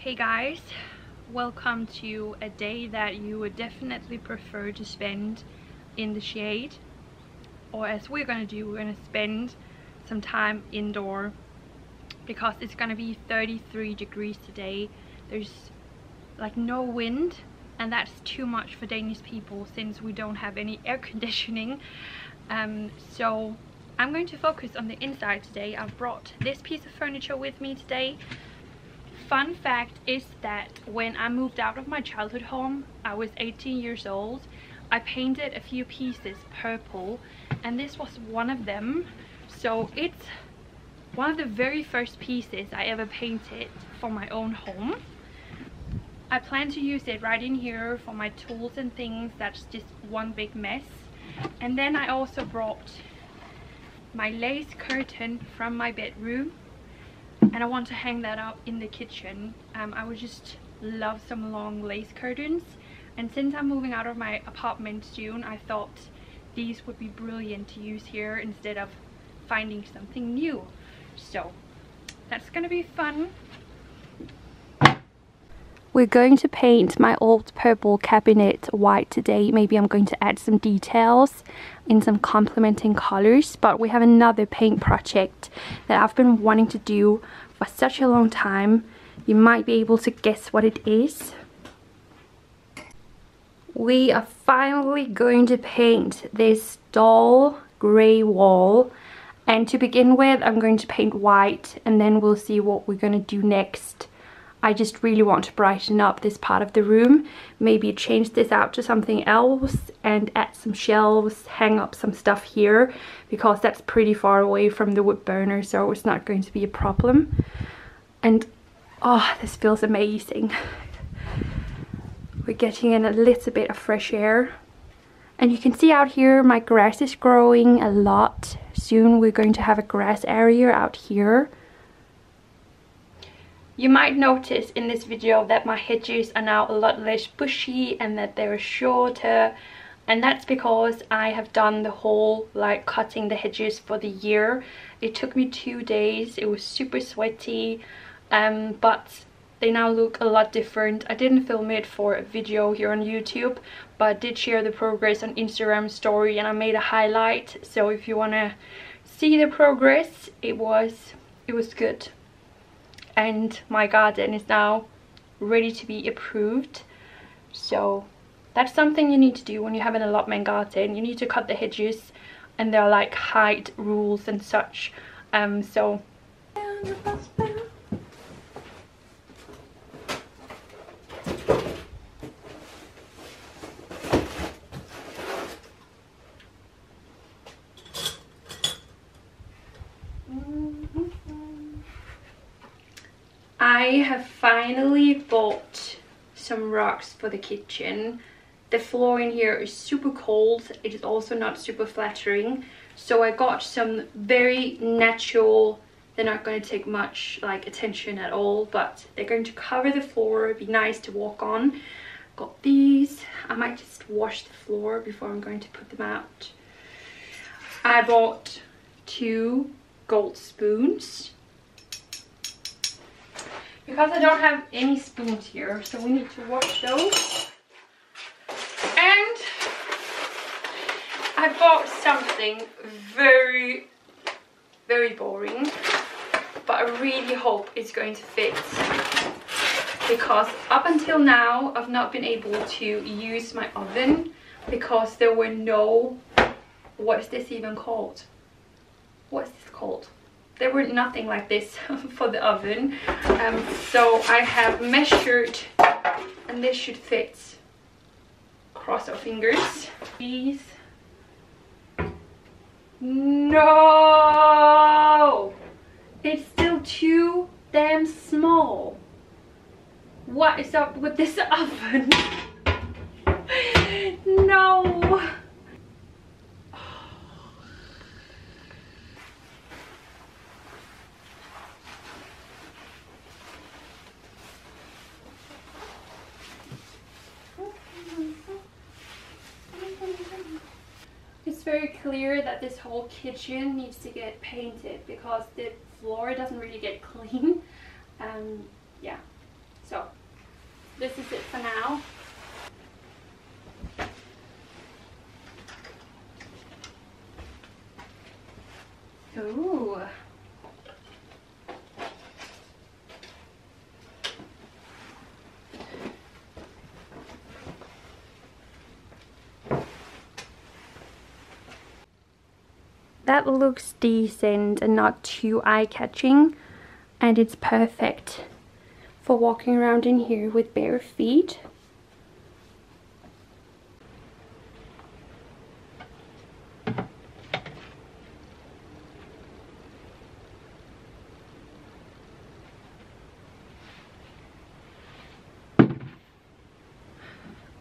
Hey guys, welcome to a day that you would definitely prefer to spend in the shade or as we're gonna do, we're gonna spend some time indoor because it's gonna be 33 degrees today. There's like no wind and that's too much for Danish people since we don't have any air conditioning. Um, so I'm going to focus on the inside today. I've brought this piece of furniture with me today. Fun fact is that when I moved out of my childhood home, I was 18 years old. I painted a few pieces purple and this was one of them. So it's one of the very first pieces I ever painted for my own home. I plan to use it right in here for my tools and things. That's just one big mess. And then I also brought my lace curtain from my bedroom and I want to hang that up in the kitchen. Um, I would just love some long lace curtains and since I'm moving out of my apartment soon I thought these would be brilliant to use here instead of finding something new. So that's gonna be fun. We're going to paint my old purple cabinet white today. Maybe I'm going to add some details in some complementing colors. But we have another paint project that I've been wanting to do for such a long time. You might be able to guess what it is. We are finally going to paint this dull grey wall. And to begin with, I'm going to paint white and then we'll see what we're going to do next. I just really want to brighten up this part of the room. Maybe change this out to something else and add some shelves, hang up some stuff here because that's pretty far away from the wood burner so it's not going to be a problem. And oh, this feels amazing. We're getting in a little bit of fresh air. And you can see out here my grass is growing a lot. Soon we're going to have a grass area out here you might notice in this video that my hedges are now a lot less bushy and that they're shorter. And that's because I have done the whole like cutting the hedges for the year. It took me two days, it was super sweaty. Um, but they now look a lot different. I didn't film it for a video here on YouTube but I did share the progress on Instagram story and I made a highlight. So if you want to see the progress it was it was good and my garden is now ready to be approved. So that's something you need to do when you have an allotment garden. You need to cut the hedges and there are like height rules and such. Um so I have finally bought some rugs for the kitchen. The floor in here is super cold. It is also not super flattering. So I got some very natural, they're not going to take much like attention at all, but they're going to cover the floor, be nice to walk on. Got these. I might just wash the floor before I'm going to put them out. I bought two gold spoons because I don't have any spoons here, so we need to wash those. And I bought something very, very boring, but I really hope it's going to fit. Because up until now I've not been able to use my oven because there were no what is this even called? What's this called there were nothing like this for the oven. Um, so I have measured and this should fit cross our fingers. Please. No! It's still too damn small. What is up with this oven? No very clear that this whole kitchen needs to get painted because the floor doesn't really get clean. Um, yeah, so this is it for now. Ooh. That looks decent and not too eye-catching and it's perfect for walking around in here with bare feet.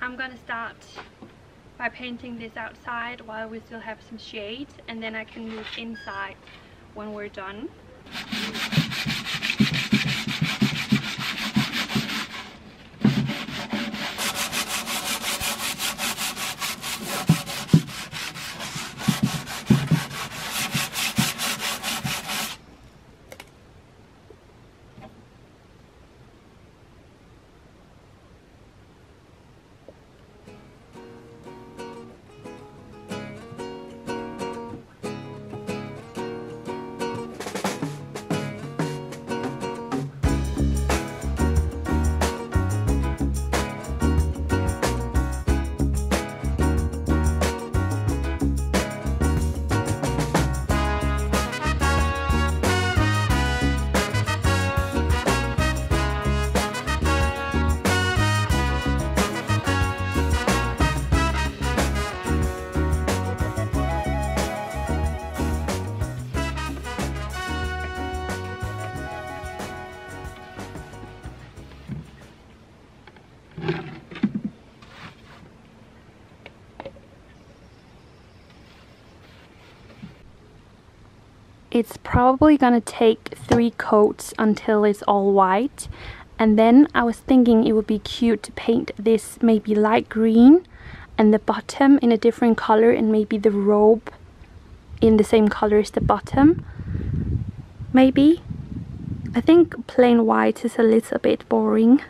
I'm gonna start by painting this outside while we still have some shade and then I can move inside when we're done. It's probably gonna take three coats until it's all white. And then I was thinking it would be cute to paint this maybe light green and the bottom in a different color and maybe the robe in the same color as the bottom. Maybe. I think plain white is a little bit boring.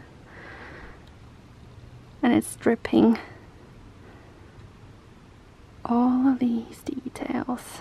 And it's dripping. All of these details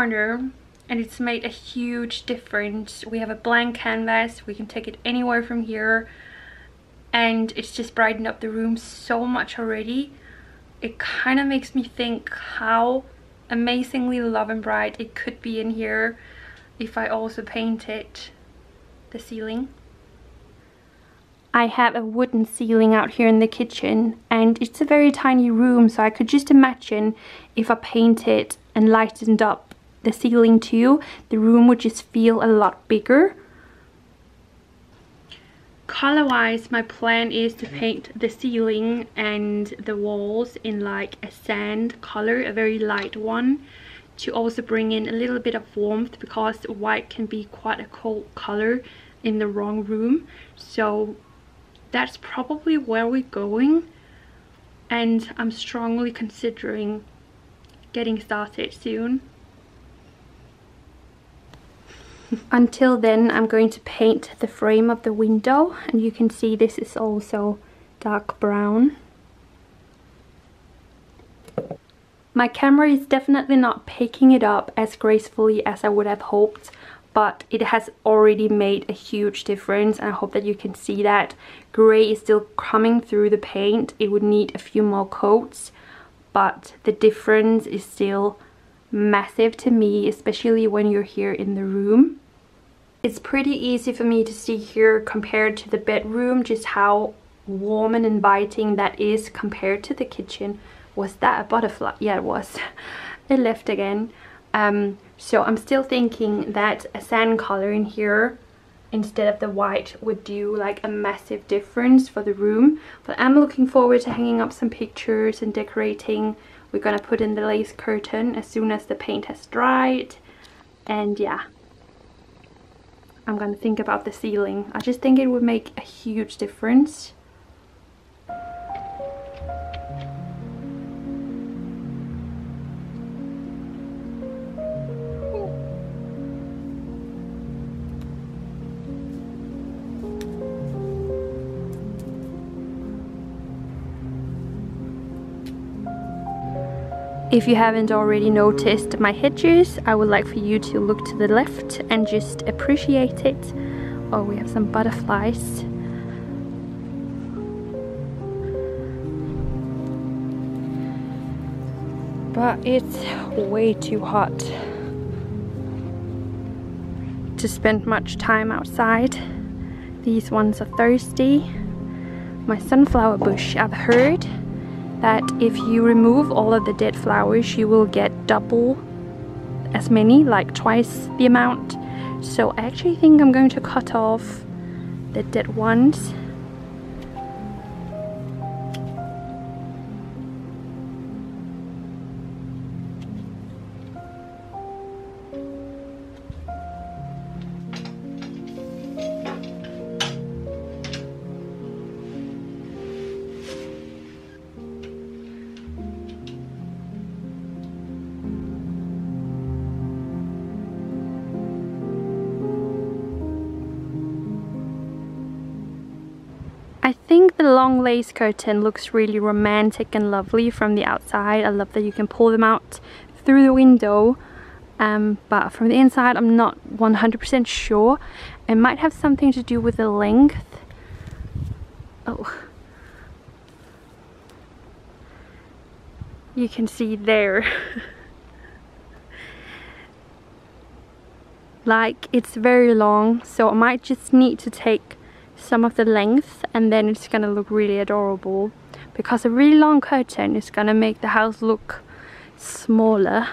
corner and it's made a huge difference. We have a blank canvas, we can take it anywhere from here and it's just brightened up the room so much already. It kind of makes me think how amazingly love and bright it could be in here if I also painted the ceiling. I have a wooden ceiling out here in the kitchen and it's a very tiny room so I could just imagine if I painted and lightened up the ceiling too, the room would just feel a lot bigger. Color wise, my plan is to paint the ceiling and the walls in like a sand color, a very light one to also bring in a little bit of warmth because white can be quite a cold color in the wrong room. So that's probably where we're going and I'm strongly considering getting started soon. Until then I'm going to paint the frame of the window and you can see this is also dark brown. My camera is definitely not picking it up as gracefully as I would have hoped but it has already made a huge difference and I hope that you can see that. Grey is still coming through the paint. It would need a few more coats but the difference is still massive to me especially when you're here in the room. It's pretty easy for me to see here compared to the bedroom just how warm and inviting that is compared to the kitchen. Was that a butterfly? Yeah it was. it left again. Um, so I'm still thinking that a sand color in here instead of the white would do like a massive difference for the room. But I'm looking forward to hanging up some pictures and decorating. We're gonna put in the lace curtain as soon as the paint has dried. And yeah, I'm gonna think about the ceiling. I just think it would make a huge difference. If you haven't already noticed my hedges, I would like for you to look to the left and just appreciate it. Oh, we have some butterflies. But it's way too hot to spend much time outside. These ones are thirsty. My sunflower bush, I've heard, that if you remove all of the dead flowers you will get double as many like twice the amount. So I actually think I'm going to cut off the dead ones the long lace curtain looks really romantic and lovely from the outside. I love that you can pull them out through the window. Um, but from the inside I'm not 100% sure. It might have something to do with the length. Oh. You can see there. like it's very long so I might just need to take some of the length and then it's gonna look really adorable because a really long curtain is gonna make the house look smaller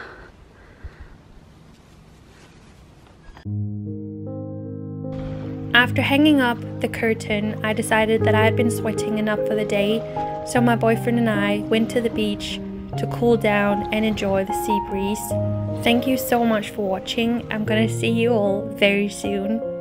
After hanging up the curtain, I decided that I had been sweating enough for the day, so my boyfriend and I went to the beach to cool down and enjoy the sea breeze. Thank you so much for watching. I'm gonna see you all very soon.